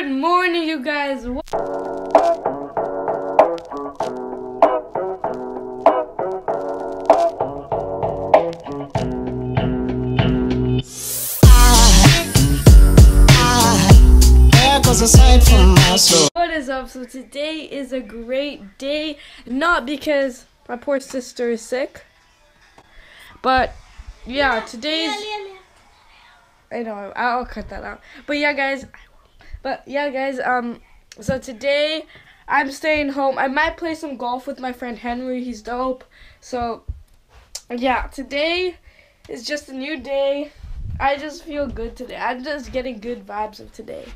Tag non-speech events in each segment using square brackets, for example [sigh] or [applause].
Good morning, you guys. What is up? So today is a great day, not because my poor sister is sick, but yeah, today's. I know. I'll cut that out. But yeah, guys. But yeah, guys. Um. So today, I'm staying home. I might play some golf with my friend Henry. He's dope. So, yeah. Today is just a new day. I just feel good today. I'm just getting good vibes of today.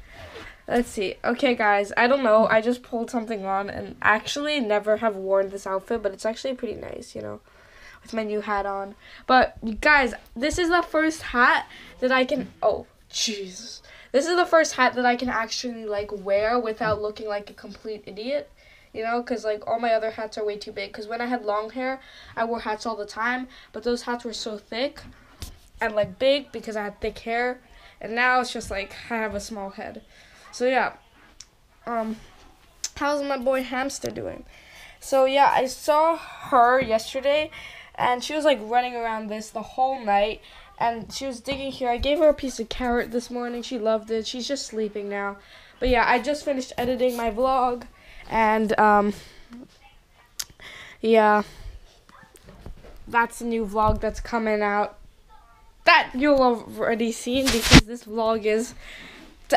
Let's see. Okay, guys. I don't know. I just pulled something on and actually never have worn this outfit, but it's actually pretty nice, you know with my new hat on. But guys, this is the first hat that I can. Oh, Jesus. This is the first hat that I can actually like wear without looking like a complete idiot. You know, because like all my other hats are way too big. Because when I had long hair, I wore hats all the time, but those hats were so thick and like big because I had thick hair. And now it's just like I have a small head. So yeah. Um, how's my boy Hamster doing? So yeah, I saw her yesterday and she was like running around this the whole night and she was digging here. I gave her a piece of carrot this morning. She loved it. She's just sleeping now. But yeah, I just finished editing my vlog and um yeah. That's a new vlog that's coming out. That you'll already seen because this vlog is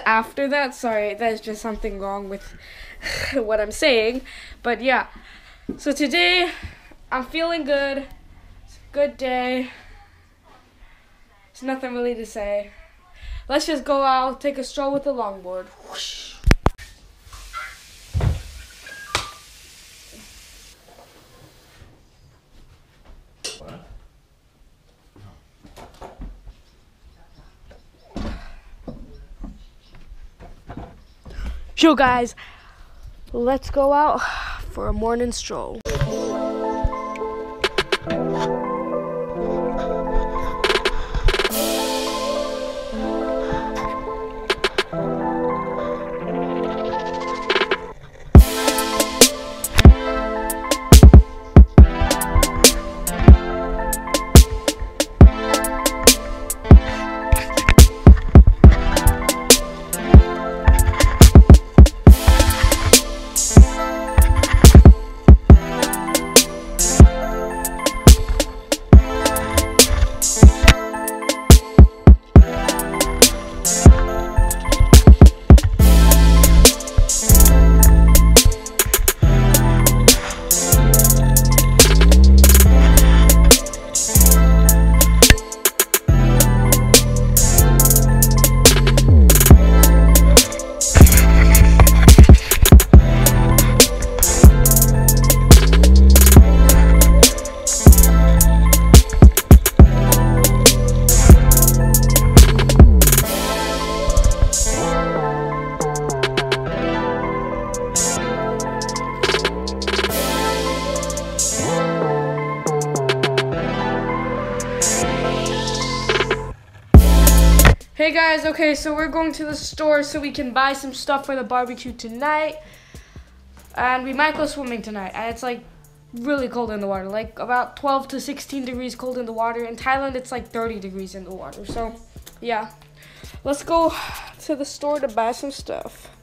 after that. Sorry, there's just something wrong with [laughs] what I'm saying. But yeah. So today I'm feeling good good day. There's nothing really to say. Let's just go out, take a stroll with the longboard. Whoosh. Guys, let's go out for a morning stroll. Hey guys, okay, so we're going to the store so we can buy some stuff for the barbecue tonight. And we might go swimming tonight. And it's like really cold in the water, like about 12 to 16 degrees cold in the water. In Thailand, it's like 30 degrees in the water. So, yeah. Let's go to the store to buy some stuff.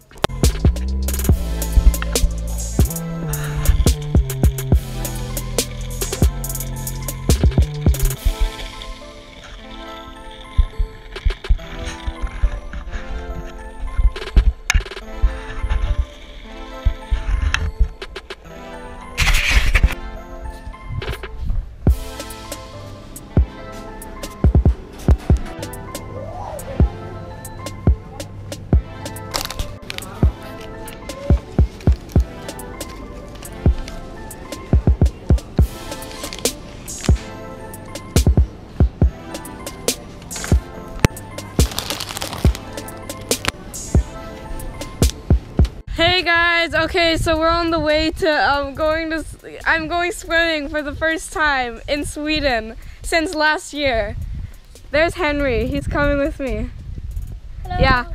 Guys, okay, so we're on the way to um going to I'm going swimming for the first time in Sweden since last year. There's Henry. He's coming with me. Hello. Yeah.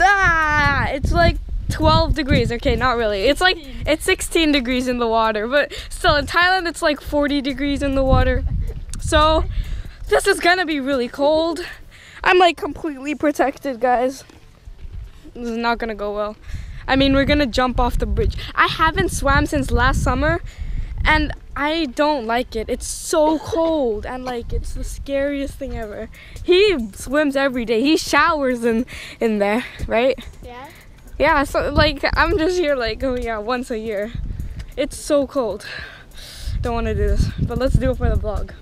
Ah! Yeah, it's like 12 degrees. Okay, not really. It's like it's 16 degrees in the water, but still in Thailand it's like 40 degrees in the water. So this is gonna be really cold. I'm like completely protected, guys. This is not gonna go well. I mean, we're gonna jump off the bridge. I haven't swam since last summer, and I don't like it. It's so cold, and like it's the scariest thing ever. He swims every day. He showers in in there, right? Yeah. Yeah. So like I'm just here like oh yeah once a year. It's so cold. Don't want to do this, but let's do it for the vlog.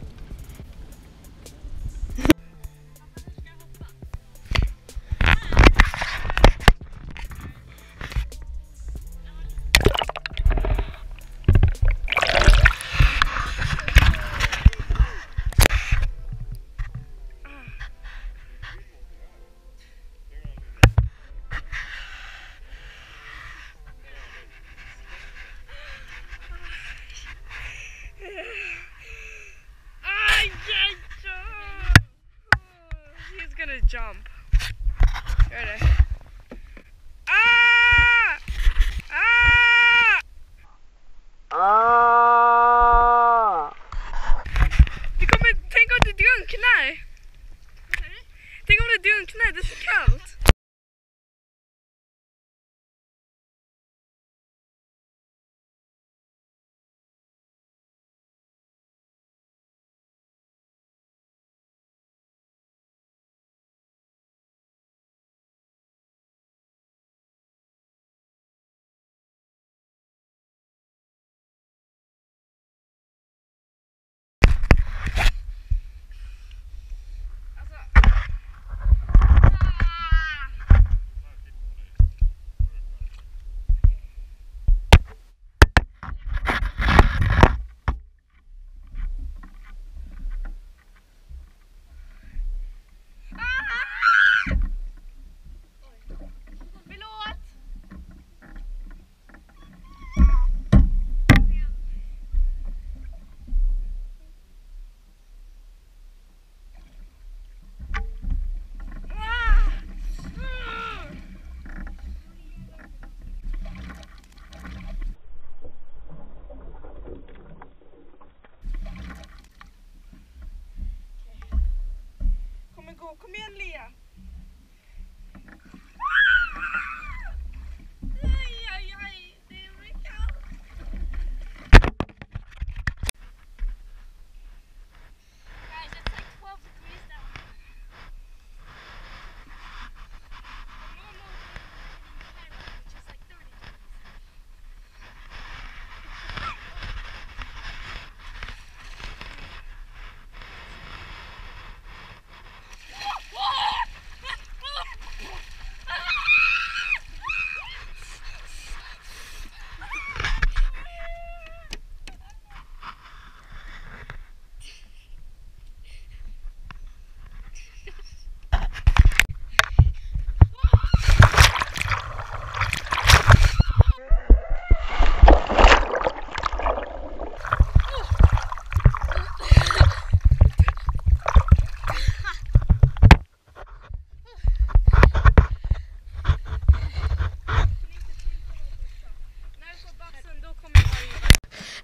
drunknade, det är så kallt.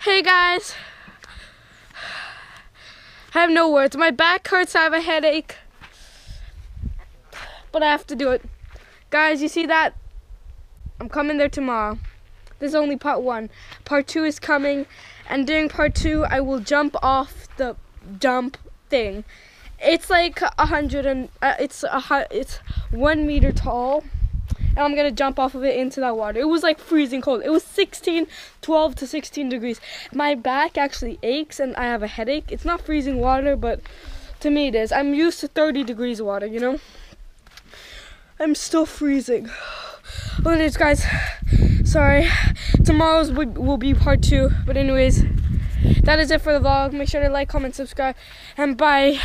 Hey guys, I have no words. My back hurts. I have a headache, but I have to do it. Guys, you see that? I'm coming there tomorrow. This is only part one. Part two is coming, and during part two, I will jump off the jump thing. It's like a hundred and uh, it's a it's one meter tall, and I'm gonna jump off of it into that water. It was like freezing cold. It was 16, 12 to 16 degrees. My back actually aches, and I have a headache. It's not freezing water, but to me it is. I'm used to 30 degrees water, you know. I'm still freezing. [sighs] Well, anyways, guys, sorry. Tomorrow's will, will be part two. But anyways, that is it for the vlog. Make sure to like, comment, subscribe, and bye.